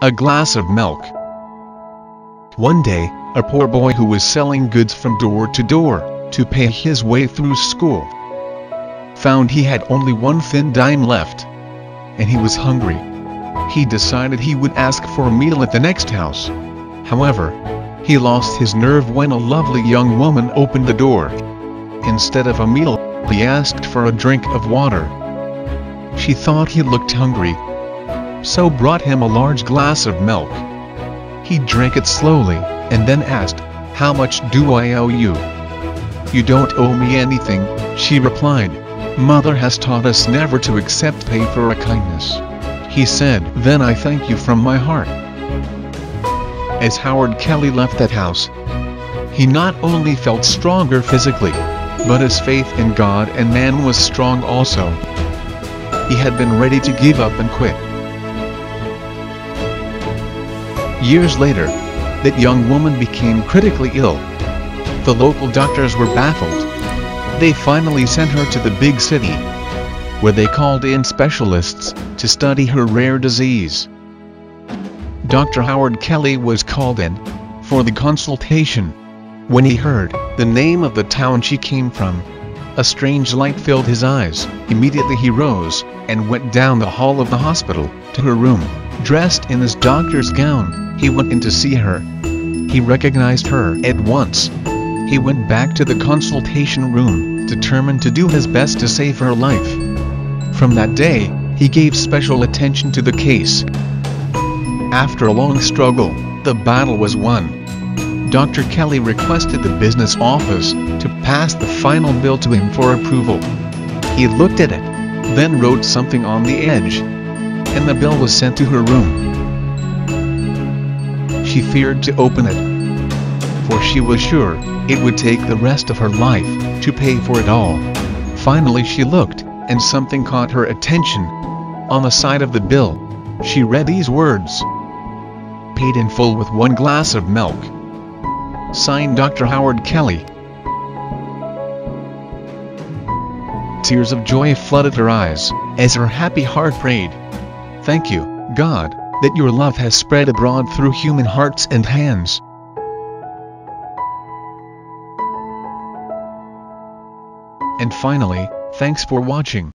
a glass of milk. One day, a poor boy who was selling goods from door to door, to pay his way through school, found he had only one thin dime left. And he was hungry. He decided he would ask for a meal at the next house. However, he lost his nerve when a lovely young woman opened the door. Instead of a meal, he asked for a drink of water. She thought he looked hungry, so brought him a large glass of milk. He drank it slowly, and then asked, How much do I owe you? You don't owe me anything, she replied. Mother has taught us never to accept pay for a kindness. He said, Then I thank you from my heart. As Howard Kelly left that house, he not only felt stronger physically, but his faith in God and man was strong also. He had been ready to give up and quit. Years later, that young woman became critically ill. The local doctors were baffled. They finally sent her to the big city, where they called in specialists to study her rare disease. Dr. Howard Kelly was called in for the consultation. When he heard the name of the town she came from, a strange light filled his eyes. Immediately he rose and went down the hall of the hospital to her room. Dressed in his doctor's gown, he went in to see her. He recognized her at once. He went back to the consultation room, determined to do his best to save her life. From that day, he gave special attention to the case. After a long struggle, the battle was won. Dr. Kelly requested the business office to pass the final bill to him for approval. He looked at it, then wrote something on the edge, and the bill was sent to her room. She feared to open it, for she was sure it would take the rest of her life to pay for it all. Finally she looked, and something caught her attention. On the side of the bill, she read these words. Paid in full with one glass of milk. Signed Dr. Howard Kelly. Tears of joy flooded her eyes, as her happy heart prayed. Thank you, God, that your love has spread abroad through human hearts and hands. And finally, thanks for watching.